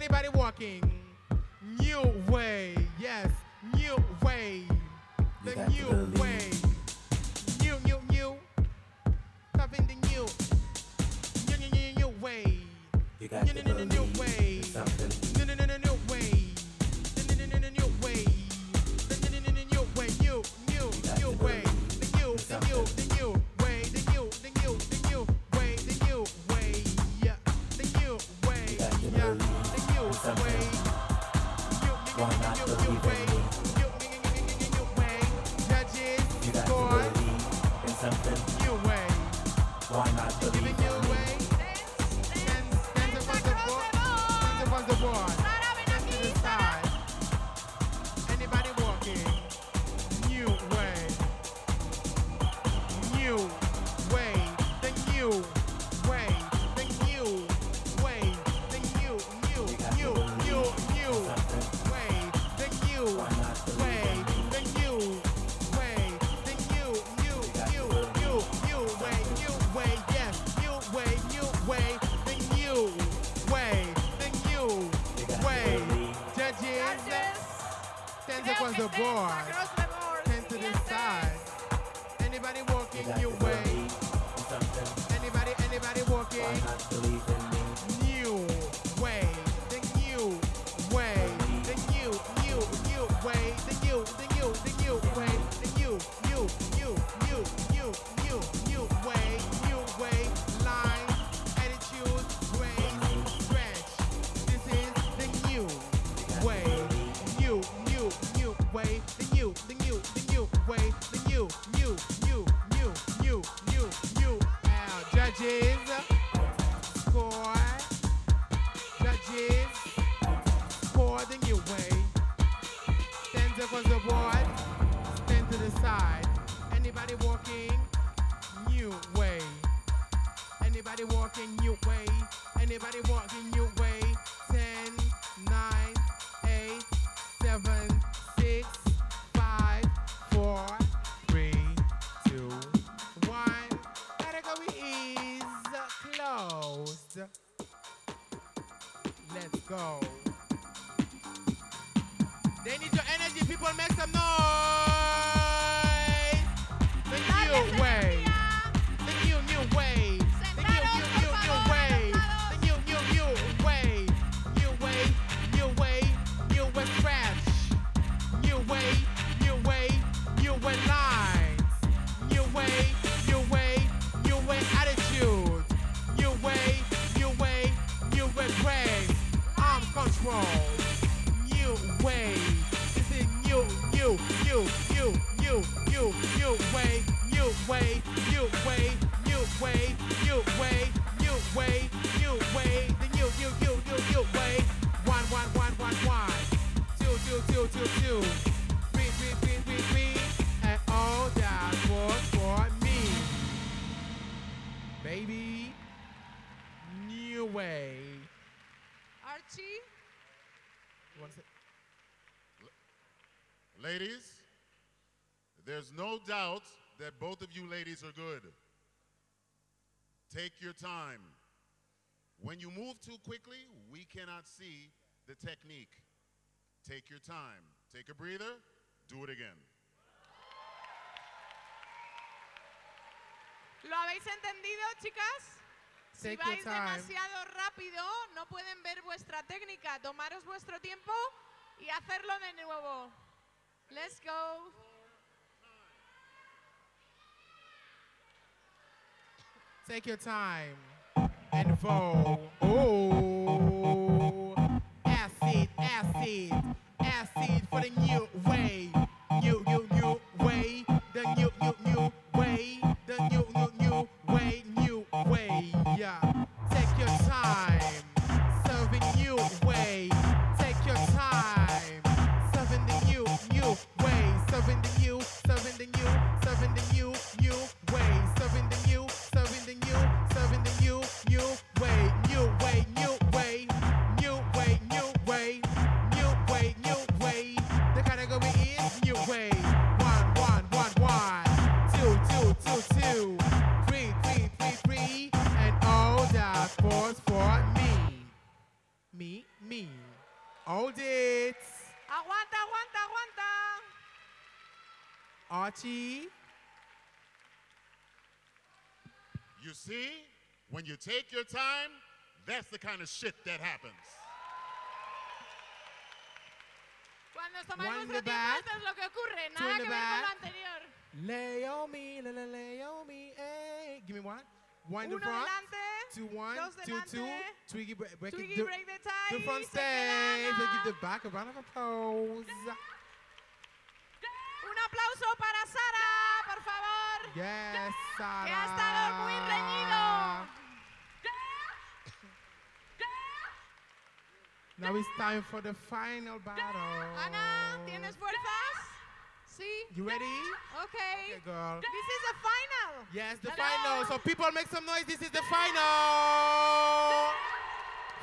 Anybody walking? New way. Yes. New way. The new way. New, new, new. Something the new. New, new, new, new way. You got New, new, new, new way. New, new, new, new, new way. New, new, new, new, new way. The new, new, new, new, new way. New, new, new way. The new, the new, the new way. The new, the new, the new way. The new way. Yeah. The new way. You got to Yeah. Something. Why not believe in me? You got to believe in something. Why not believe in me? Your way. Dance, dance across the board. Dance across the board. Dance Stands across the Anybody walking new way? Anybody walking new way? 10, 9, 8, 7, 6, 5, 4, 3, 2, 1. Category is closed. Let's go. They need your energy, people. Make some noise. The new way. Way, new way, the new, new, new, new, new way. One, one, one, one, one. Two, two, two, two, two. Three, three, three, three, three. And all that was for me. Baby, new way. Archie, You wanna say- Ladies, there's no doubt that both of you ladies are good. Take your time. When you move too quickly, we cannot see the technique. Take your time. Take a breather. Do it again. ¿lo habéis entendido, chicas? Si Take your vais demasiado rápido, no pueden ver vuestra técnica. Tomaros vuestro tiempo y hacerlo de nuevo. Let's go. Take your time and vote. Me, me. Hold it. Aguanta, aguanta, aguanta. Archie. You see, when you take your time, that's the kind of shit that happens. Cuando os tomáis One in the tiempo, back, es lo que ocurre. two in Nada the que ver con lo back. anterior. Laomi, la la Laomi, hey. Eh. Give me one. One in the front. delante, Two one, two two. Twiggy break, break Twiggy it. Break the tie. the front stage. give the back a round of applause. Un aplauso para Sara, por favor. Yes, Sarah. Que ha estado muy reñido. Now it's time for the final battle. Ana, ¿tienes fuerzas? Sí. You ready? Okay. Okay, girl. This is the final. Yes, the Hello. final. So people make some noise. This is the final.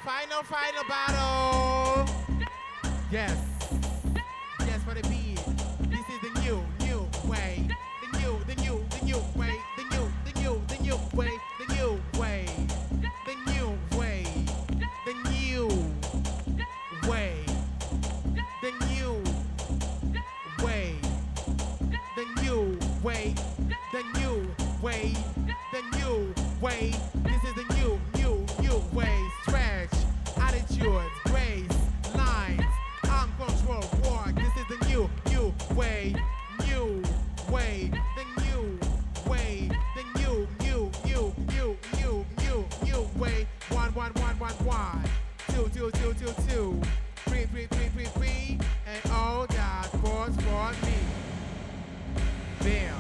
Final, final battle. Yes, One, one, one, one, one. Two, two, two, two, two. Three, three, three, three, three. And all that was for me. Bam.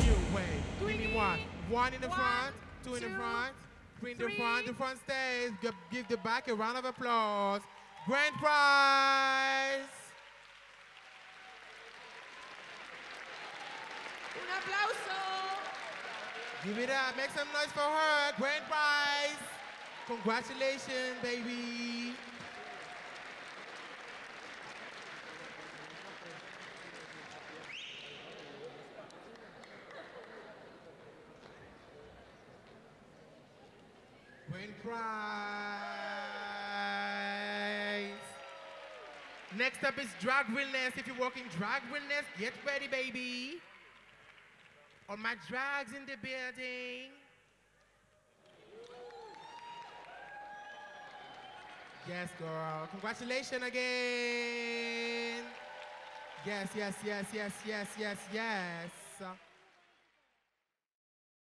New way. Give me one. One in the One, front, two in the front, three in the front, the front stage. Give, give the back a round of applause. Grand prize. Un aplauso. Give it up. Make some noise for her. Grand prize. Congratulations, baby. Grand prize. Next up is drag realness. If you're working drag realness, get ready, baby. All my drugs in the building. Yes, girl. Congratulations again. Yes, yes, yes, yes, yes, yes, yes.